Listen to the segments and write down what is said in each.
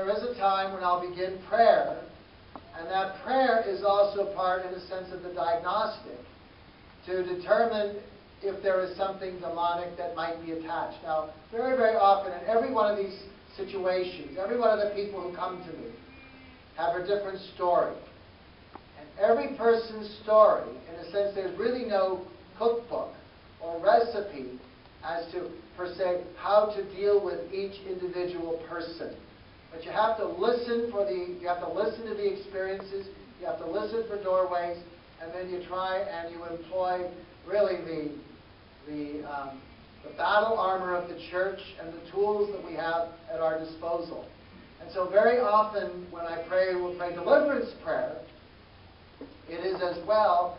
there is a time when I'll begin prayer, and that prayer is also part, in a sense, of the diagnostic to determine if there is something demonic that might be attached. Now, very, very often, in every one of these situations, every one of the people who come to me have a different story. And every person's story, in a sense, there's really no cookbook or recipe as to, per se, how to deal with each individual person. But you have to listen for the, you have to listen to the experiences, you have to listen for doorways, and then you try and you employ really the, the, um, the battle armor of the church and the tools that we have at our disposal. And so very often when I pray, we'll pray deliverance prayer, it is as well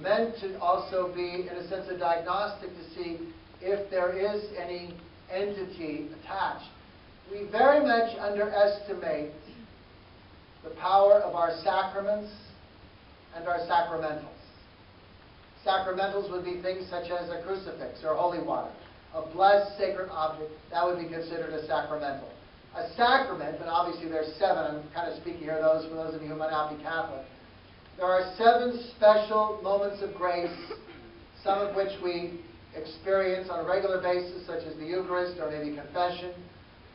meant to also be, in a sense, a diagnostic to see if there is any entity attached we very much underestimate the power of our sacraments and our sacramentals. Sacramentals would be things such as a crucifix or holy water, a blessed sacred object, that would be considered a sacramental. A sacrament, and obviously there's seven, I'm kind of speaking here those for those of you who might not be Catholic. There are seven special moments of grace, some of which we experience on a regular basis, such as the Eucharist or maybe confession,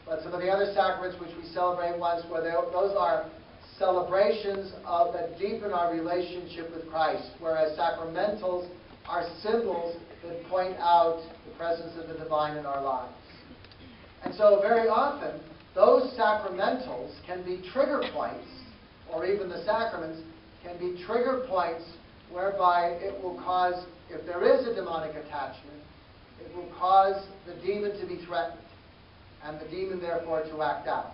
but some of the other sacraments which we celebrate once, where those are celebrations of, that deepen our relationship with Christ, whereas sacramentals are symbols that point out the presence of the divine in our lives. And so very often, those sacramentals can be trigger points, or even the sacraments can be trigger points whereby it will cause, if there is a demonic attachment, it will cause the demon to be threatened and the demon therefore to act out.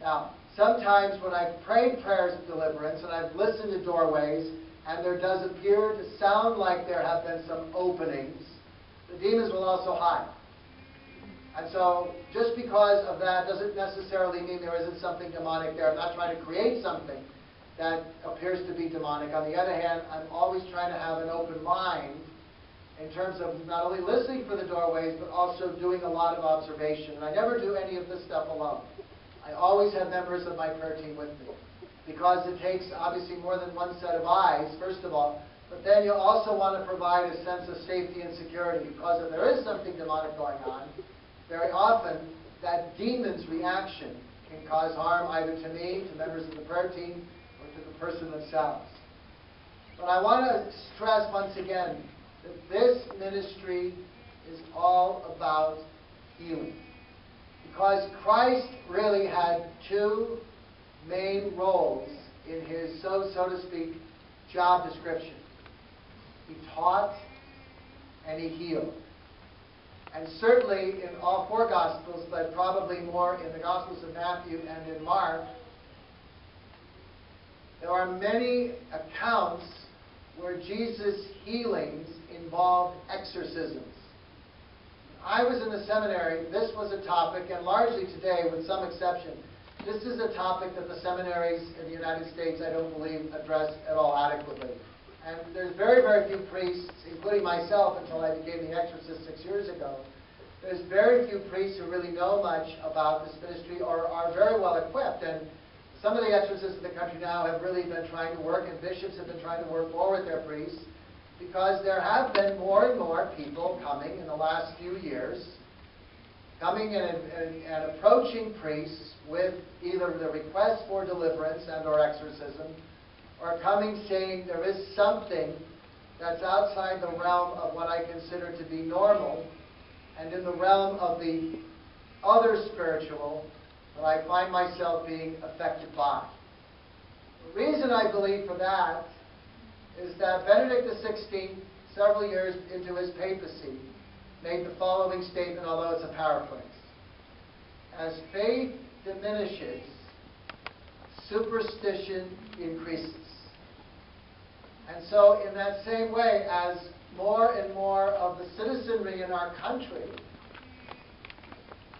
Now, sometimes when I've prayed prayers of deliverance and I've listened to doorways and there does appear to sound like there have been some openings, the demons will also hide. And so, just because of that doesn't necessarily mean there isn't something demonic there. I'm not trying to create something that appears to be demonic. On the other hand, I'm always trying to have an open mind in terms of not only listening for the doorways, but also doing a lot of observation. And I never do any of this stuff alone. I always have members of my prayer team with me. Because it takes, obviously, more than one set of eyes, first of all. But then you also want to provide a sense of safety and security. Because if there is something demonic going on, very often that demon's reaction can cause harm either to me, to members of the prayer team, or to the person themselves. But I want to stress once again that this ministry is all about healing. Because Christ really had two main roles in his, so, so to speak, job description. He taught and he healed. And certainly in all four Gospels, but probably more in the Gospels of Matthew and in Mark, there are many accounts where Jesus' healings involved exorcisms. I was in the seminary, this was a topic, and largely today, with some exception, this is a topic that the seminaries in the United States, I don't believe, address at all adequately. And there's very, very few priests, including myself until I became the exorcist six years ago, there's very few priests who really know much about this ministry or are very well equipped. And some of the exorcists in the country now have really been trying to work, and bishops have been trying to work more with their priests because there have been more and more people coming in the last few years, coming and, and, and approaching priests with either the request for deliverance and or exorcism, or coming saying there is something that's outside the realm of what I consider to be normal, and in the realm of the other spiritual that I find myself being affected by. The reason I believe for that is that Benedict XVI, several years into his papacy, made the following statement, although it's a paraphrase. As faith diminishes, superstition increases. And so, in that same way, as more and more of the citizenry in our country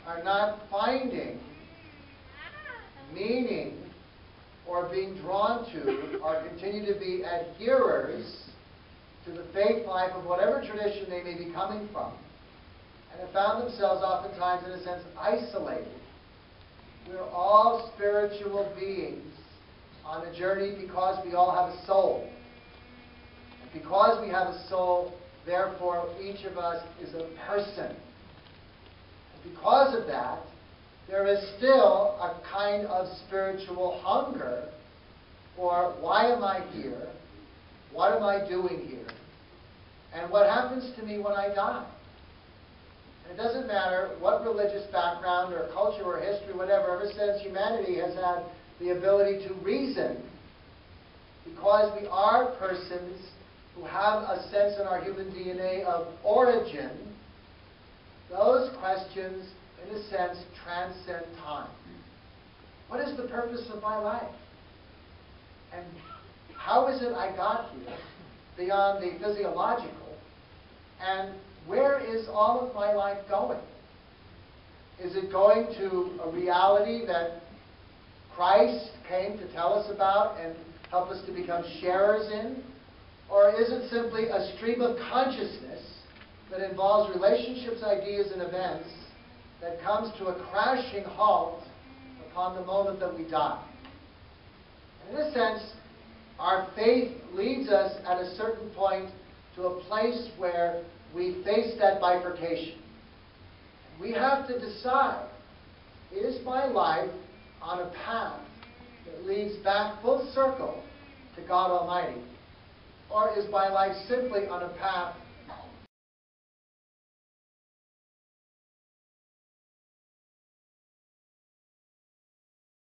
are not finding meaning or being drawn to or continue to be adherers to the faith life of whatever tradition they may be coming from, and have found themselves oftentimes, in a sense, isolated. we're all spiritual beings on a journey because we all have a soul. And because we have a soul, therefore each of us is a person. And because of that, there is still a kind of spiritual hunger for why am I here? What am I doing here? And what happens to me when I die? And it doesn't matter what religious background or culture or history, whatever, ever since humanity has had the ability to reason, because we are persons who have a sense in our human DNA of origin, those questions, in a sense, transcend time. What is the purpose of my life? And how is it I got here beyond the physiological? And where is all of my life going? Is it going to a reality that Christ came to tell us about and help us to become sharers in? Or is it simply a stream of consciousness that involves relationships, ideas, and events that comes to a crashing halt upon the moment that we die? In a sense, our faith leads us at a certain point to a place where we face that bifurcation. We have to decide is my life on a path that leads back full circle to God Almighty? Or is my life simply on a path